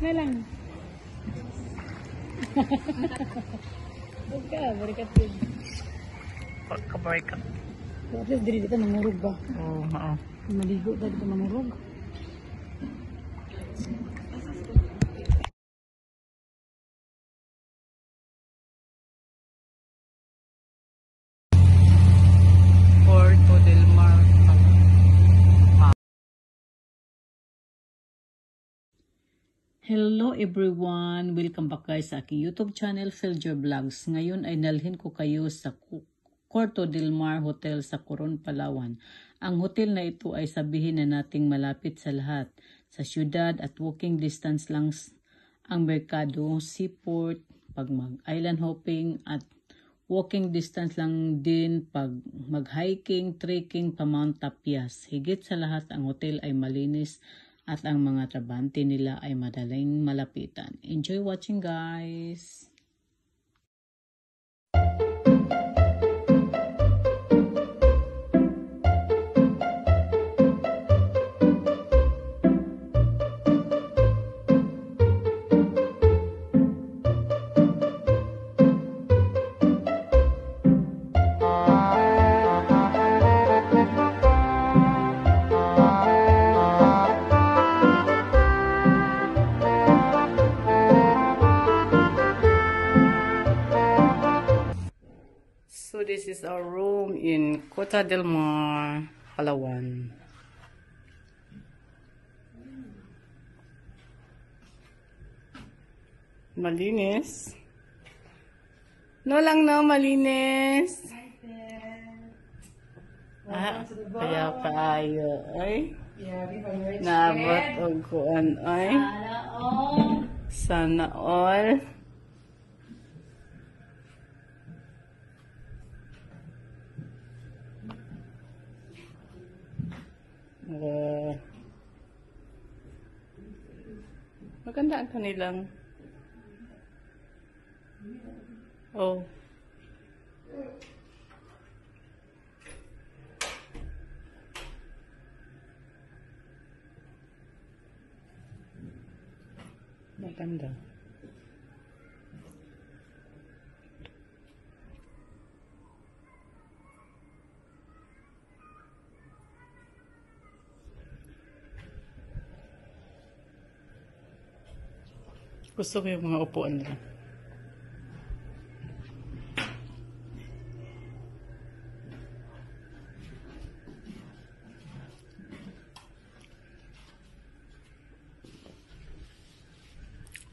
Na lang. Huwag ka, barikat yun. Pagkabay ka. At least dito namurog ba? Oo, oo. Maligo dito dito namurog. Hello everyone! Welcome back guys sa aking YouTube channel, Filger Vlogs. Ngayon ay nalhin ko kayo sa Corto del Mar Hotel sa Coron, Palawan. Ang hotel na ito ay sabihin na nating malapit sa lahat. Sa syudad at walking distance lang ang merkado, seaport, pag mag-island hopping at walking distance lang din pag mag-hiking, trekking pa Mount Tapias. Higit sa lahat, ang hotel ay malinis at ang mga trabante nila ay madaling malapitan. Enjoy watching guys! So this is our room in Cota del Mar, Palawan. Malinis. No lang no, malinis. Ah, kaya kaayo, ay. Naabot og kuan, ay. Sana all. Uh, maganda ang kanilang oh. Maganda gusto ko yung mga upuan nila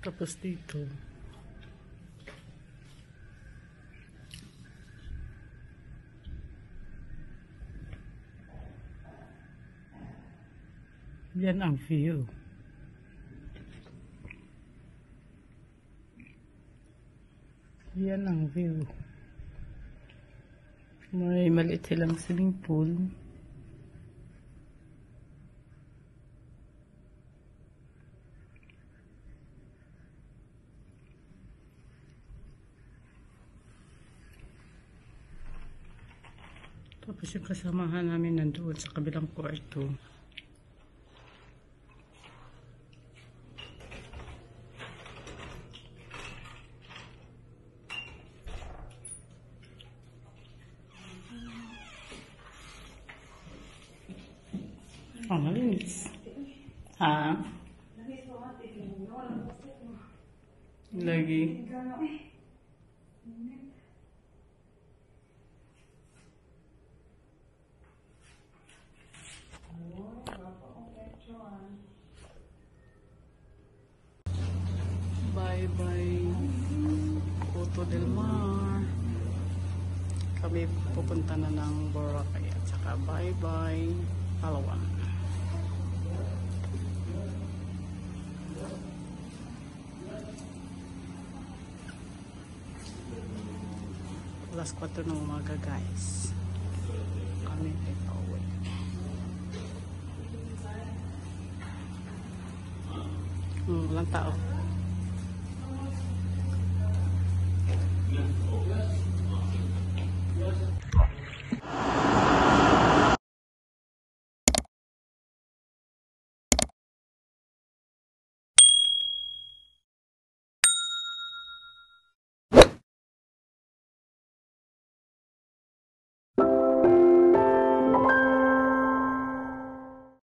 tapos dito. Yan ang view yan ang view may maliit silang swimming pool Tapos yung kasamahan namin nandoon sa kabilang kwarto. Malinis. Ha? Lagi. Bye-bye. Coto del Mar. Kami pupunta na ng Boracay at saka bye-bye Palawan. alas 4 ng umaga guys kami ay pauwi hmm, walang tao Yes.